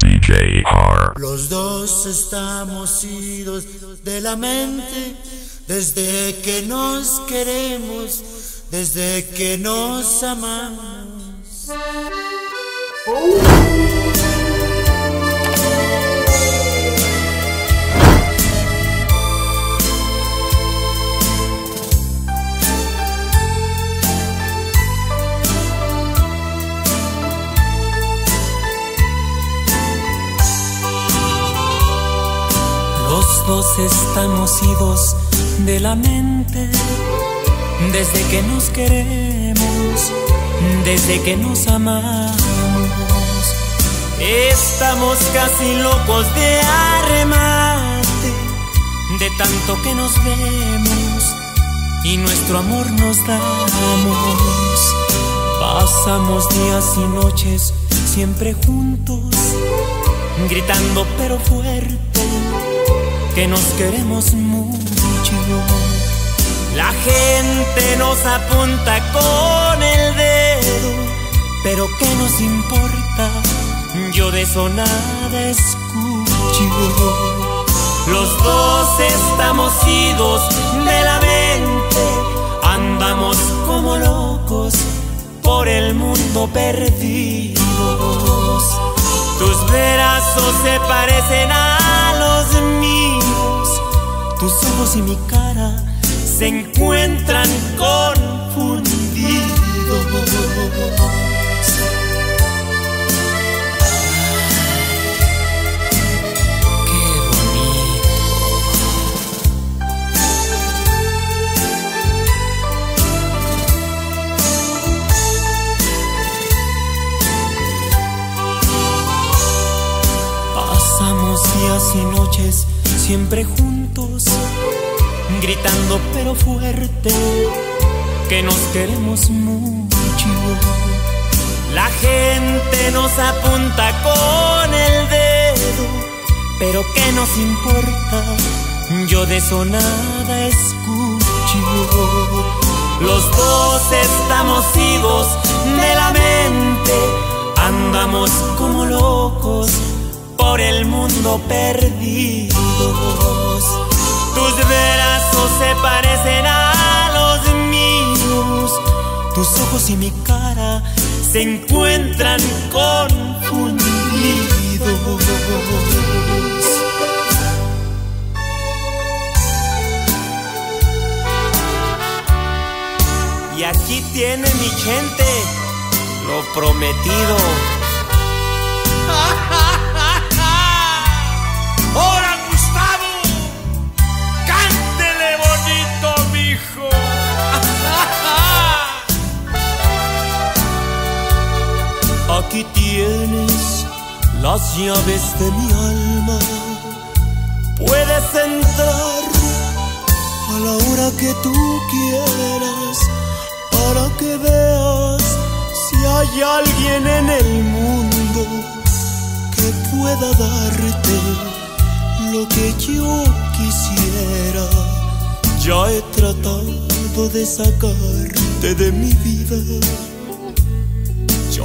DJ. Los dos estamos idos de la mente desde que nos queremos, desde que nos amamos. Los estamos idos de la mente desde que nos queremos, desde que nos amamos. Estamos casi locos de arremate, de tanto que nos vemos y nuestro amor nos damos. Pasamos días y noches siempre juntos, gritando pero fuerte que nos queremos mucho. La gente nos apunta con el dedo, pero ¿qué nos importa? Yo de eso nada escucho. Los dos estamos idos de la mente, andamos como locos por el mundo perdidos. Tus brazos se parecen a los míos, tus ojos y mi cara se encuentran confundidos. Y noches siempre juntos, gritando pero fuerte que nos queremos mucho. La gente nos apunta con el dedo, pero ¿qué nos importa? Yo de eso nada escucho. Los dos estamos vivos de la mente, andamos como locos por el mundo perdidos. Tus brazos se parecen a los míos, tus ojos y mi cara se encuentran confundidos. Y aquí tiene mi gente lo prometido. Llaves de mi alma. Puedes entrar a la hora que tú quieras para que veas si hay alguien en el mundo que pueda darte lo que yo quisiera. Ya he tratado de sacarte de mi vida.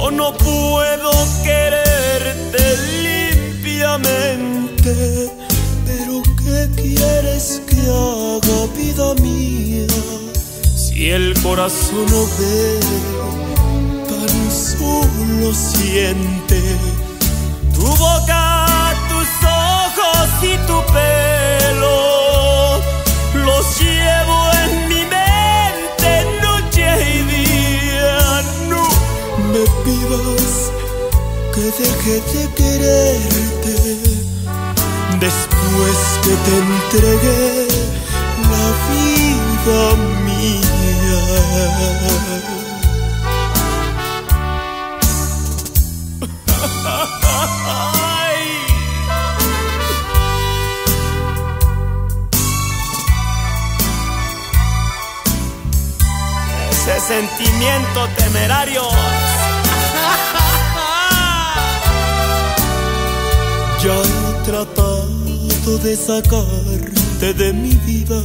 Yo no puedo quererte limpiamente, pero ¿qué quieres que haga vida mía? Si el corazón no ve, tan solo siente tu boca, tus ojos y tu pelo. Los llevo en mi pidas que deje de quererte después que te entregué la vida mía. Ese sentimiento temerario. tratado de sacarte de mi vida.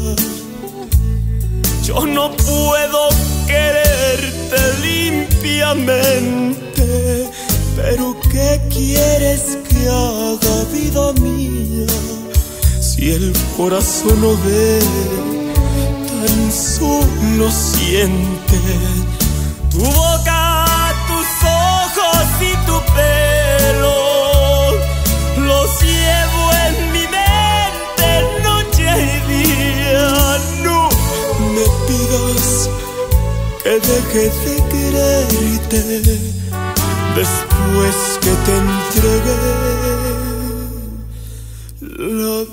Yo no puedo quererte limpiamente, pero ¿qué quieres que haga vida mía? Si el corazón no ve, tan solo siente tu boca, tus ojos y tu pelo. que deje de quererte después que te entregué. La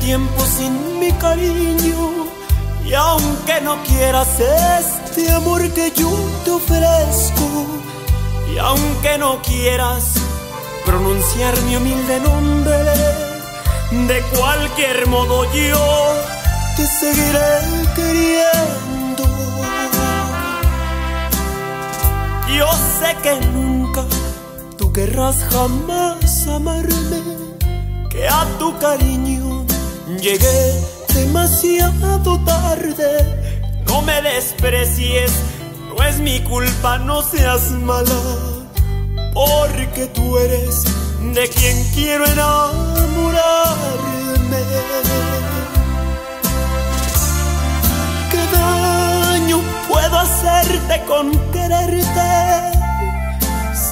tiempo sin mi cariño. Y aunque no quieras este amor que yo te ofrezco, y aunque no quieras pronunciar mi humilde nombre, de cualquier modo yo te seguiré queriendo. Yo sé que nunca tú querrás jamás amarme, a tu cariño llegué demasiado tarde. No me desprecies, no es mi culpa, no seas mala, porque tú eres de quien quiero enamorarme. ¿Qué daño puedo hacerte con quererte?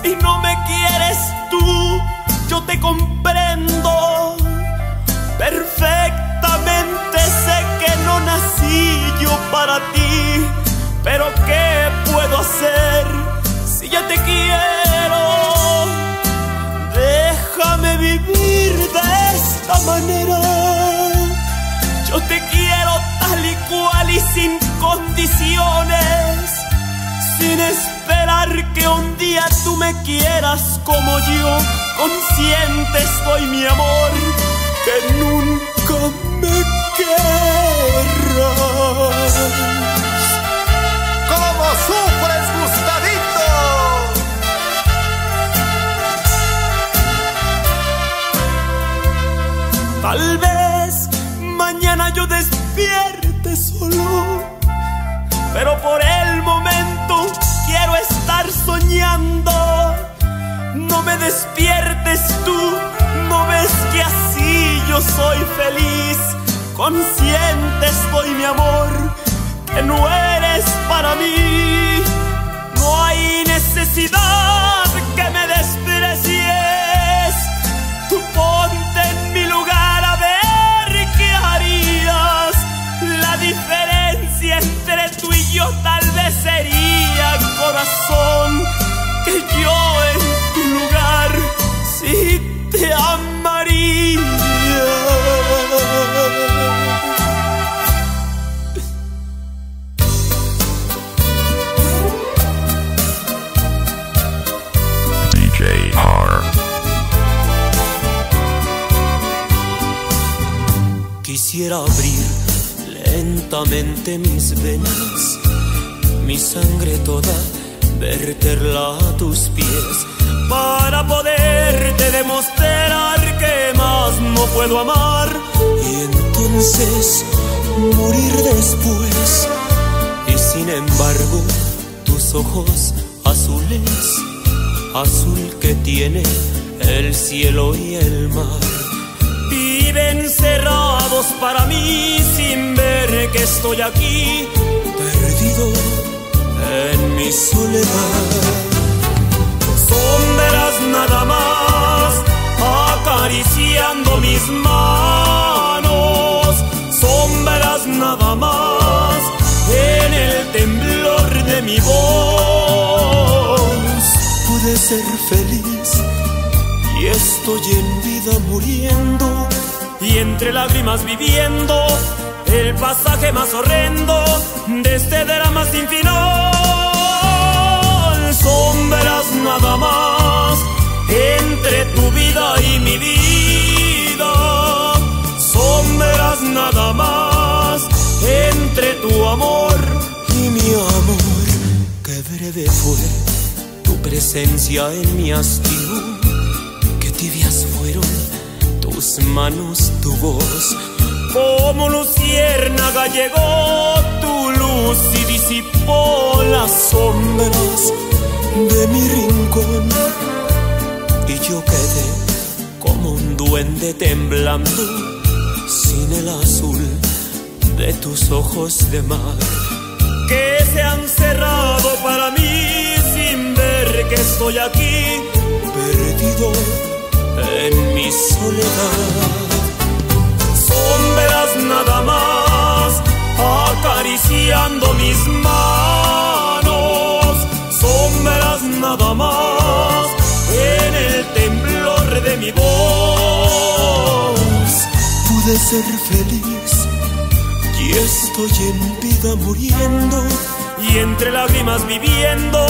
Si no me quieres tú, yo te comprendo perfectamente. Sé que no nací yo para ti, pero ¿qué puedo hacer si ya te quiero? Déjame vivir de esta manera. Yo te quiero tal y cual y sin condiciones. Sin esperar que un día tú me quieras como yo. Consciente estoy, mi amor, que nunca me querrás. ¿Cómo sufres, Gustavito? Tal vez mañana yo despierte solo, pero por el momento quiero estar soñando. No me despiertes tú, no ves que así yo soy feliz. Consciente estoy, mi amor, que no eres para mí. No hay necesidad que me desprecies. Tú ponte en mi lugar a ver qué harías. La diferencia entre tú y yo tal vez sería, corazón, que yo en tu lugar sí te amaría. Quisiera abrir lentamente mis venas, mi sangre toda, verterla a tus pies, para poderte demostrar que más no puedo amar y entonces morir después. Y sin embargo, tus ojos azules, azul que tiene el cielo y el mar viven cerrados para mí sin ver que estoy aquí perdido en mi soledad. Sombras nada más acariciando mis manos, sombras nada más en el temblor de mi voz. Pude ser feliz y estoy en vida muriendo y entre lágrimas viviendo el pasaje más horrendo de este drama sin final. Sombras nada más entre tu vida y mi vida. Sombras nada más entre tu amor y mi amor. Qué breve fue tu presencia en mi hastío que tibias fueron manos, tu voz. Como luciérnaga llegó tu luz y disipó las sombras de mi rincón. Y yo quedé como un duende temblando sin el azul de tus ojos de mar. Que se han cerrado para mí sin ver que estoy aquí perdido en mi soledad. Sombras nada más acariciando mis manos. Sombras nada más en el temblor de mi voz. Pude ser feliz y estoy en vida muriendo. Y entre lágrimas viviendo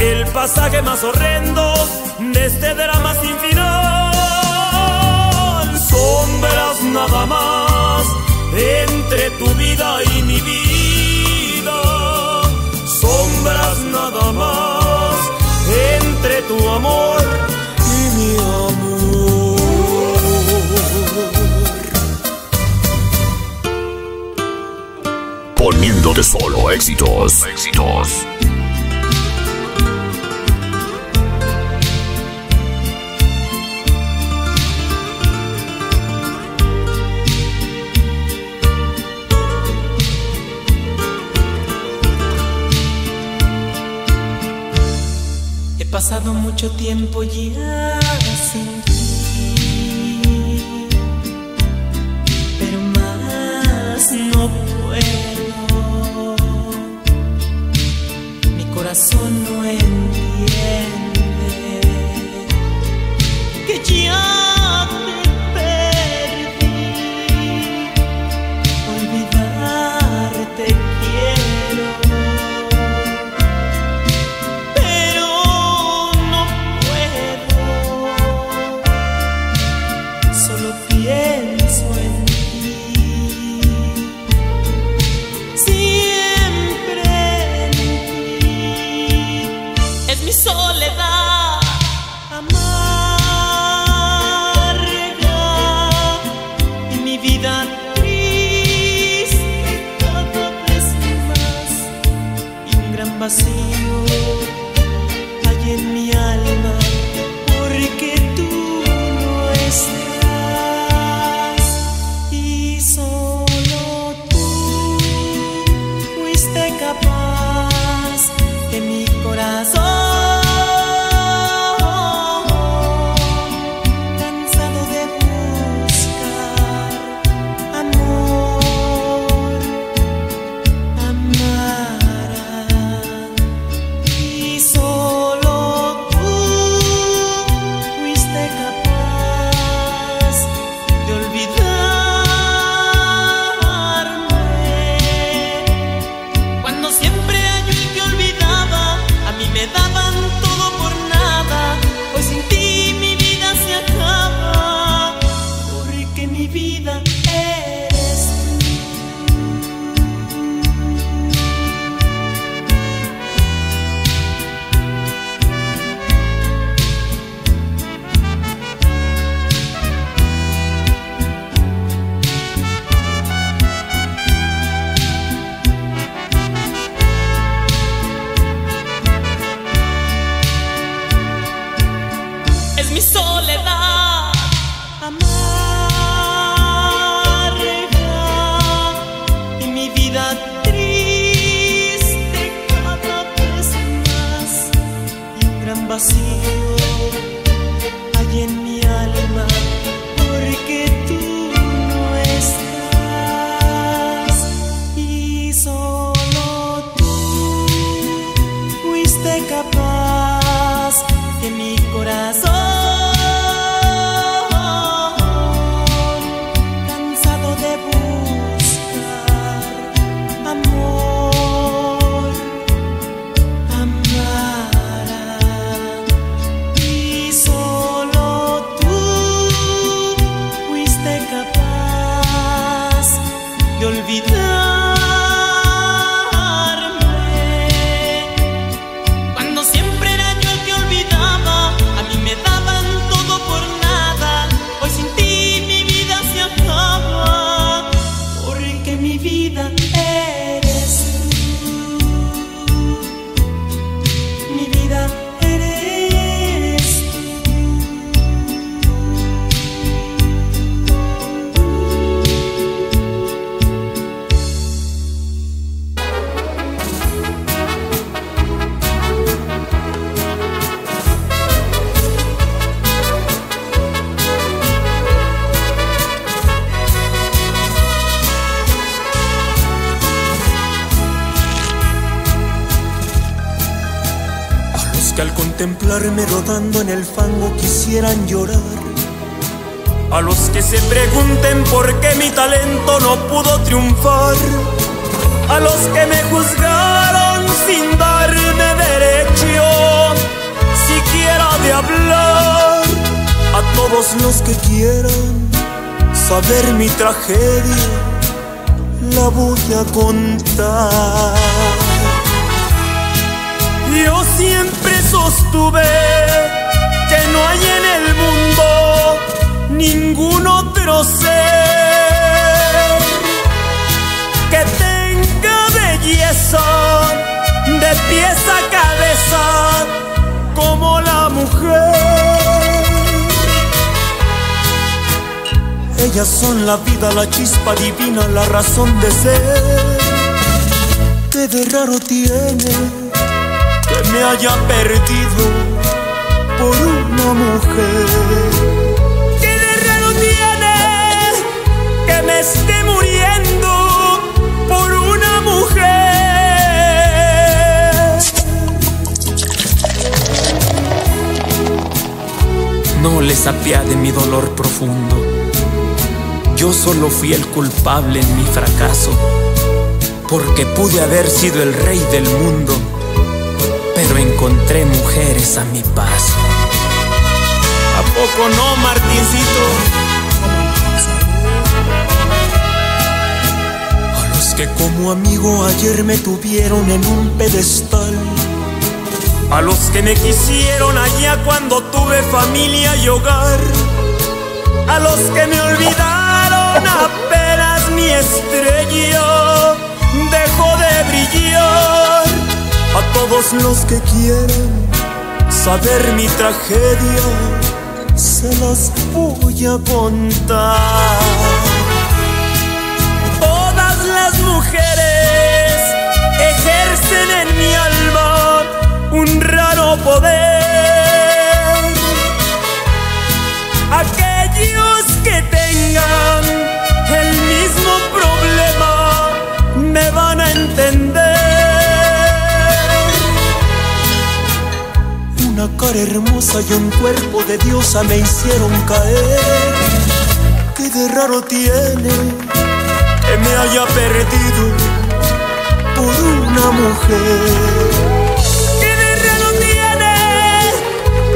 el pasaje más horrendo de este drama sin final nada más entre tu vida y mi vida. Sombras nada más entre tu amor y mi amor. Poniéndote solo éxitos, éxitos. pasado mucho tiempo ya. llorar. A los que se pregunten por qué mi talento no pudo triunfar. A los que me juzgaron sin darme derecho, siquiera de hablar. A todos los que quieran saber mi tragedia, la voy a contar. Yo siempre sostuve no hay en el mundo ningún otro ser que tenga belleza de pies a cabeza como la mujer. Ellas son la vida, la chispa divina, la razón de ser. ¿Qué de raro tiene que me haya perdido por una mujer? ¿Qué de raro tiene que me esté muriendo por una mujer? No les apiade mi dolor profundo. Yo solo fui el culpable en mi fracaso, porque pude haber sido el rey del mundo, pero encontré mujeres a mi paso. ¿A poco no, Martincito? A los que como amigo ayer me tuvieron en un pedestal. A los que me quisieron allá cuando tuve familia y hogar. A los que me olvidaron apenas mi estrella dejó de brillar. A todos los que quieran saber mi tragedia, se las voy a contar. Y un cuerpo de diosa me hicieron caer. ¿Qué de raro tiene que me haya perdido por una mujer? ¿Qué de raro tiene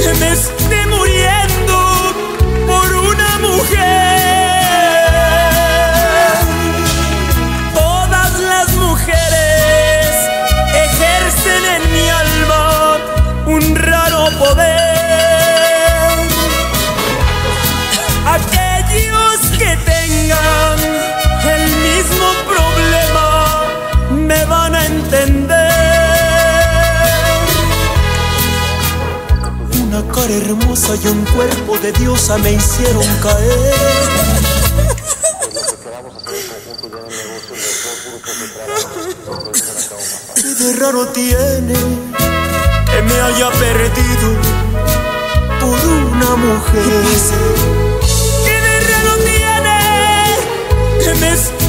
que me hermosa y un cuerpo de diosa me hicieron caer. ¿Qué de raro tiene que me haya perdido por una mujer? ¿Qué de raro tiene que me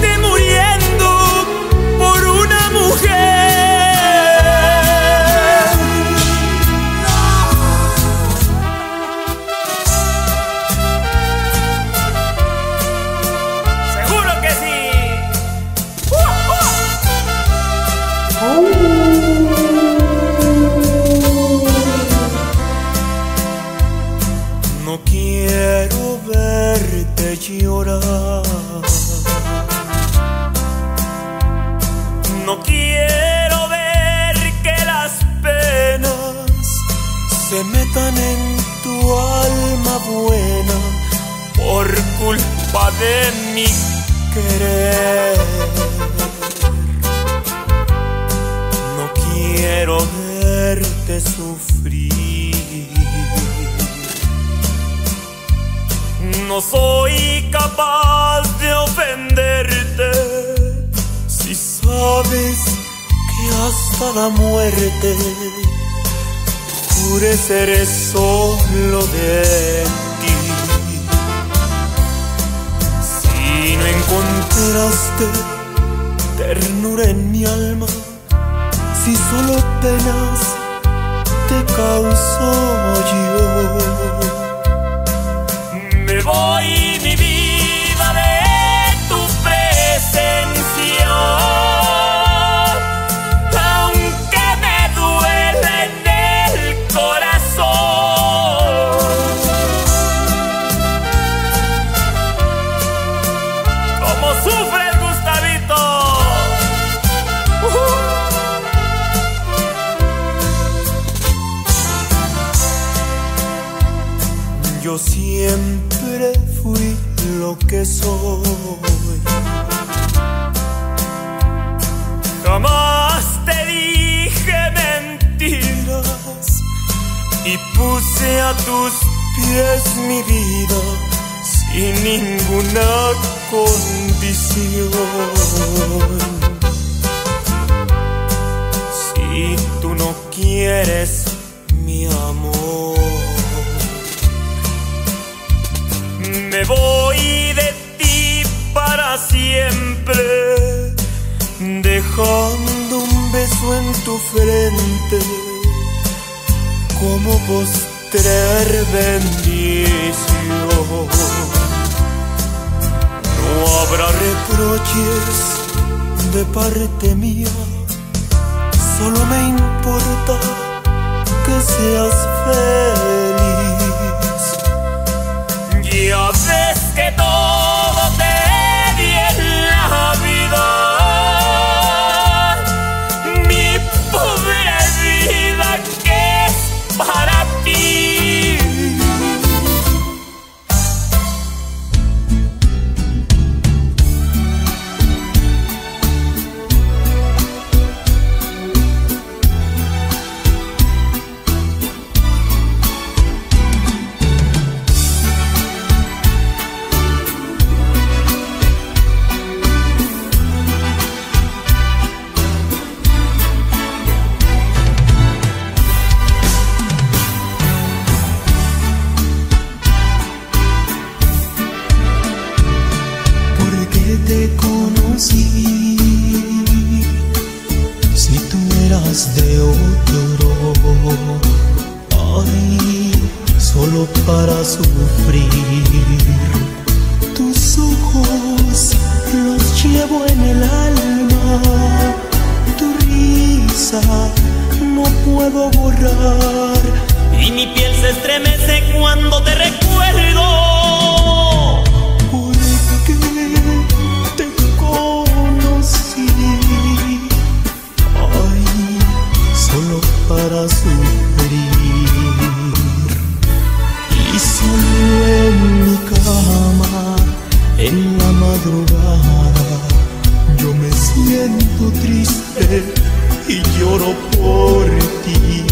y lloro por ti.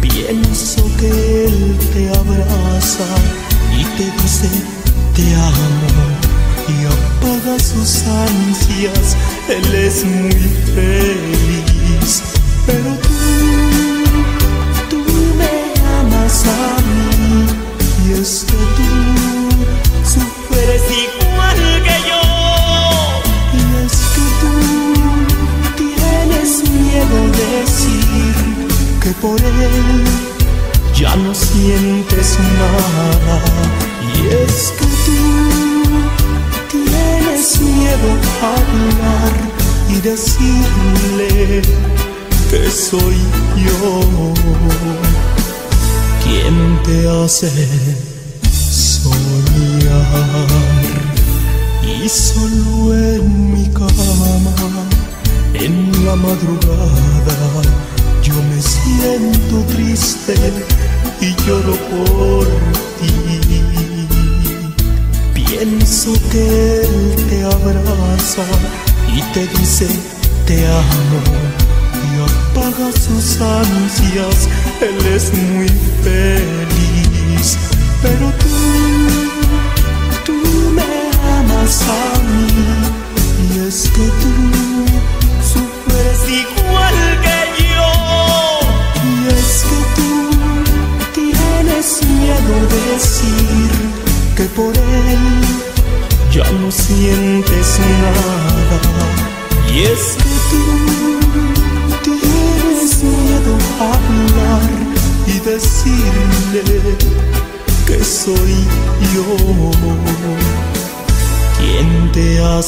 Pienso que él te abraza y te dice te amo y apaga sus ansias. Él es muy feliz, pero said.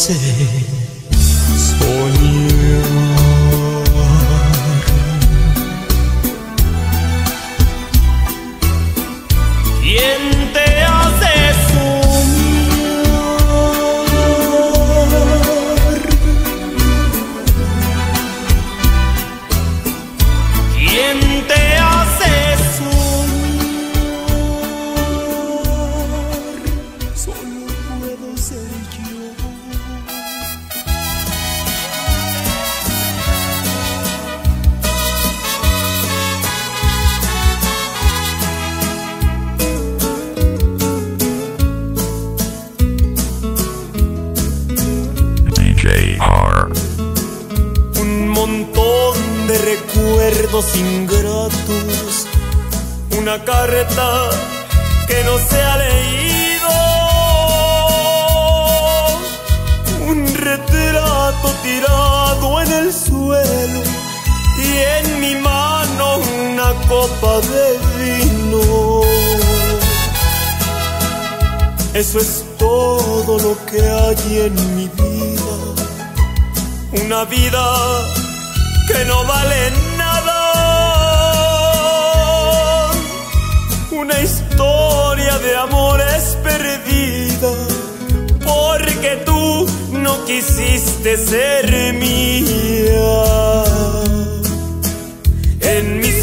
Te y en mi mano una copa de vino. Eso es todo lo que hay en mi vida. Una vida que no vale nada. Una historia de amores perdida. Porque tú no quisiste ser mía.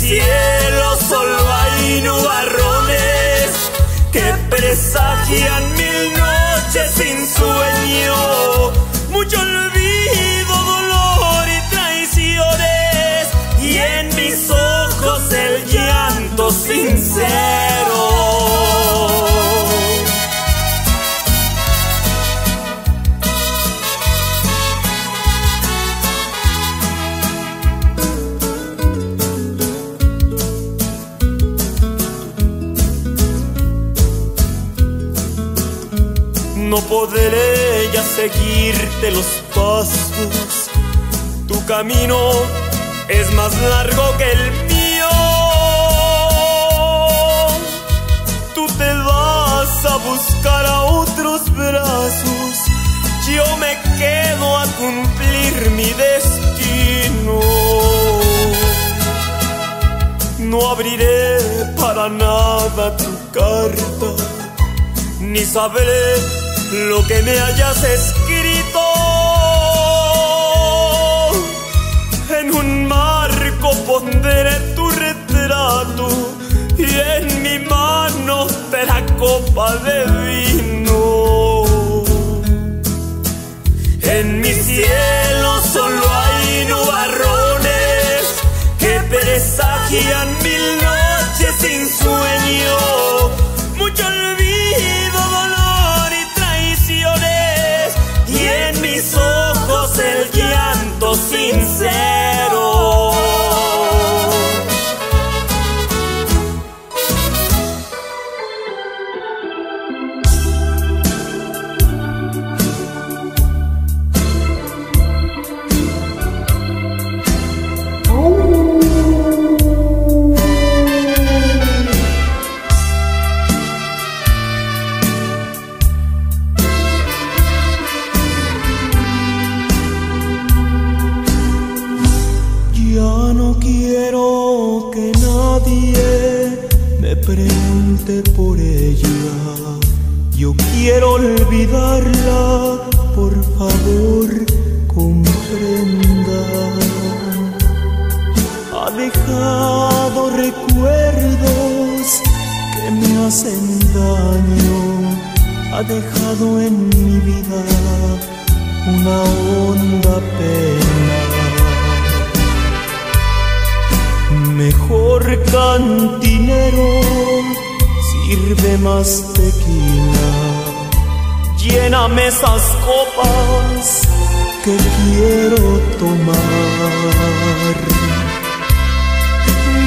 Cielo solo hay nubarrones que presagian mil noches sin sueño. No podré ya seguirte los pasos. Tu camino es más largo que el mío. Tú te vas a buscar a otros brazos. Yo me quedo a cumplir mi destino. No abriré para nada tu carta ni sabré lo que me hayas escrito. En un marco pondré tu retrato y en mi mano te la copa de vino. En mi cielo llanto quiero olvidarla, por favor, comprenda. Ha dejado recuerdos que me hacen daño. Ha dejado en mi vida una honda pena. Mejor cantinero, sirve más tequila. Lléname esas copas que quiero tomar.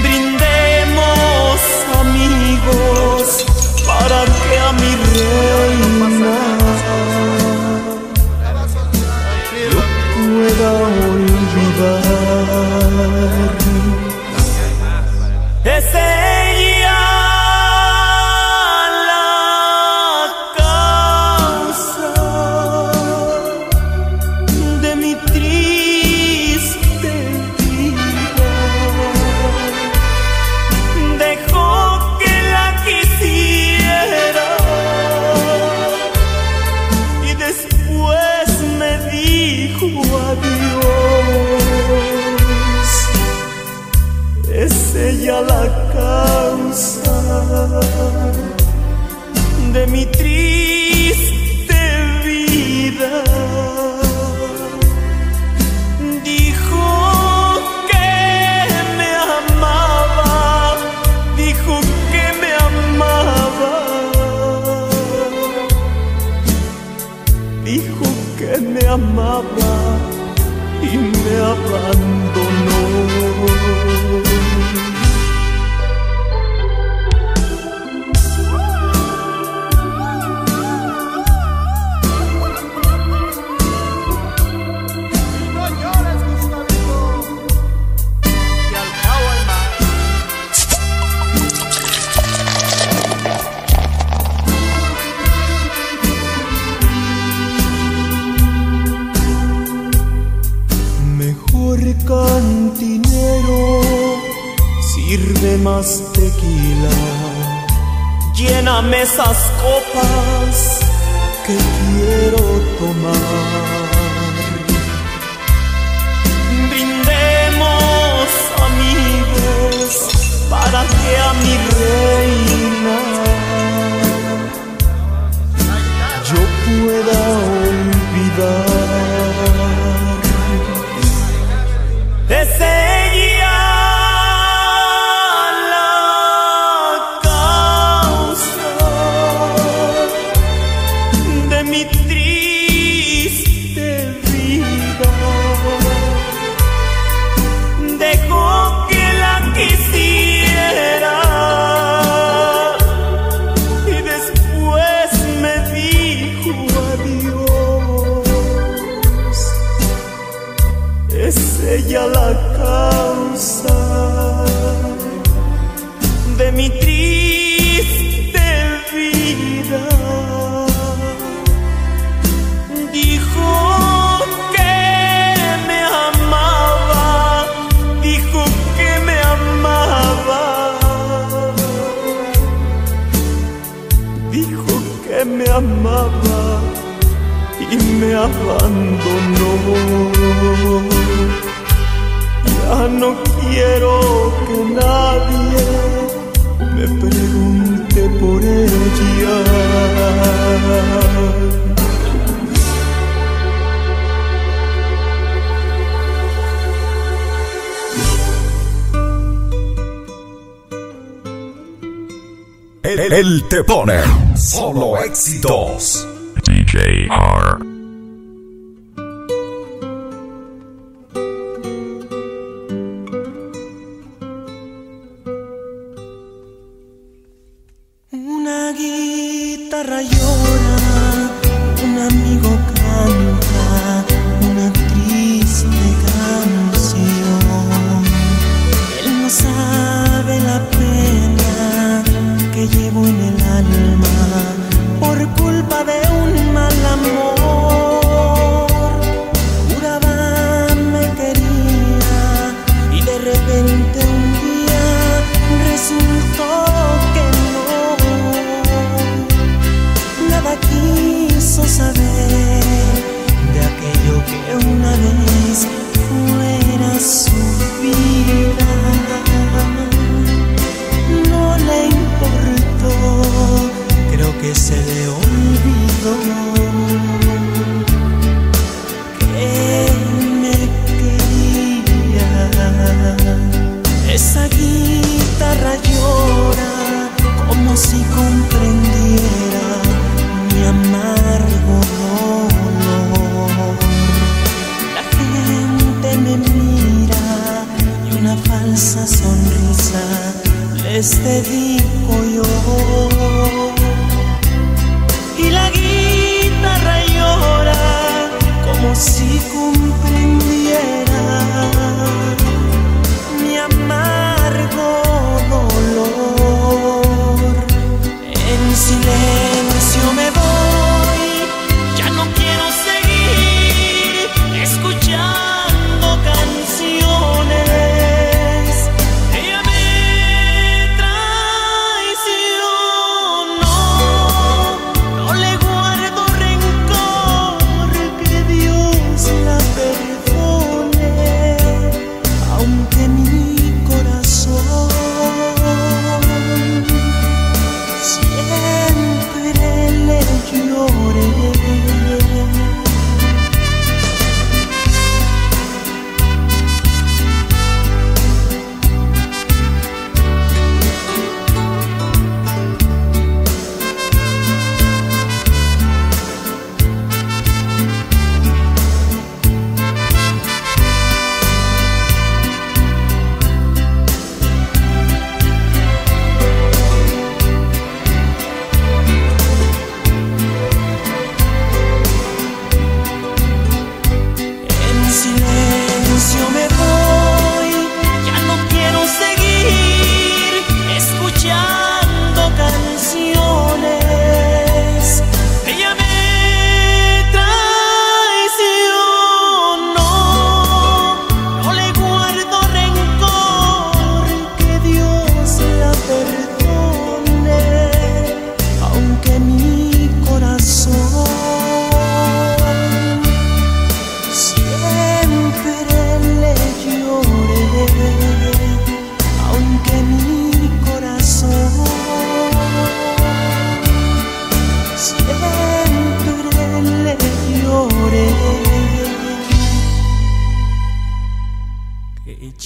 Brindemos amigos para que a mi reina yo pueda pone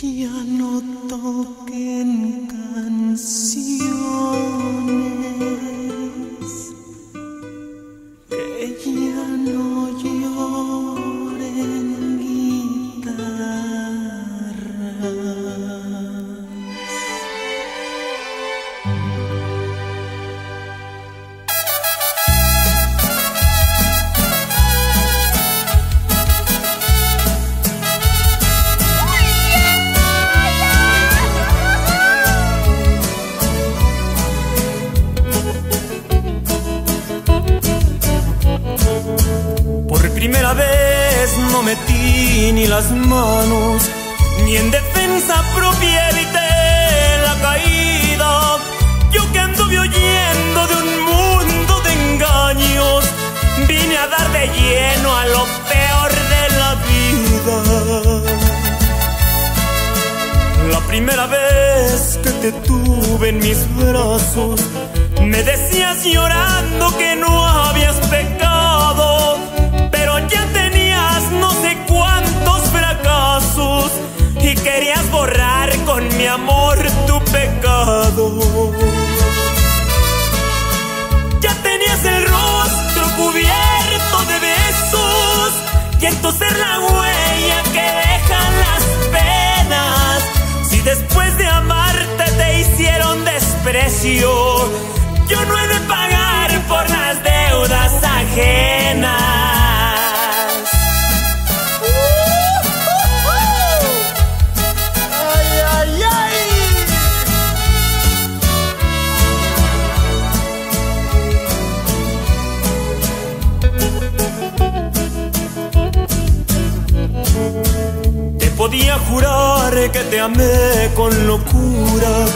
ya no tu ser la huella que dejan las penas. Si después de amarte te hicieron desprecio, yo no he de pagar por las deudas ajenas. Que te amé con locura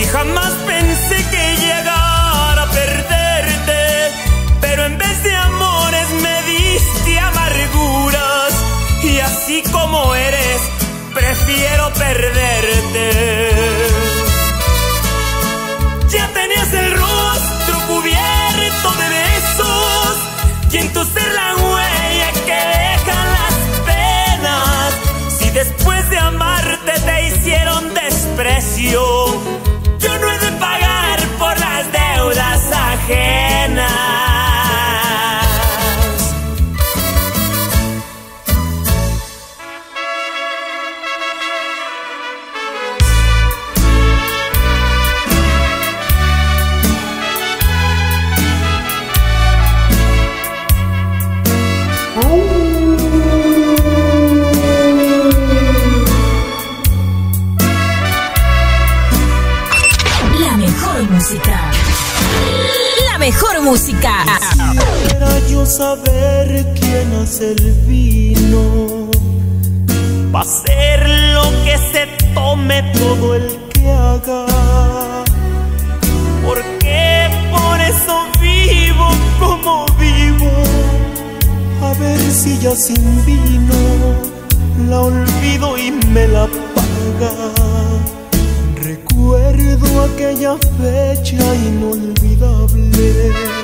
y jamás pensé que llegara a perderte. Pero en vez de amores me diste amarguras y así como eres, prefiero perderte. Yo saber quién hace el vino. Va a ser lo que se tome todo el que haga. porque por eso vivo como vivo. A ver si ya sin vino la olvido y me la paga. Recuerdo aquella fecha inolvidable.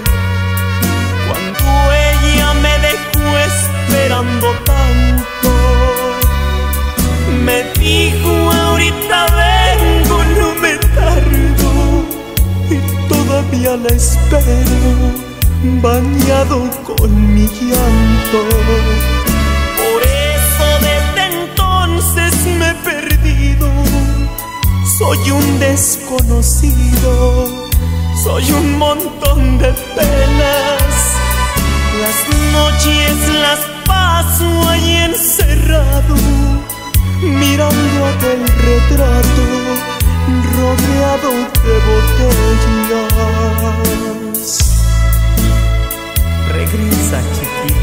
Esperando tanto. Me dijo ahorita vengo, no me tardo. y todavía la espero, bañado con mi llanto. Por eso desde entonces Me he perdido, soy un desconocido, soy un montón de penas. las noches las paso ahí encerrado. mirando aquel retrato rodeado de botellas. Regresa, chiquita.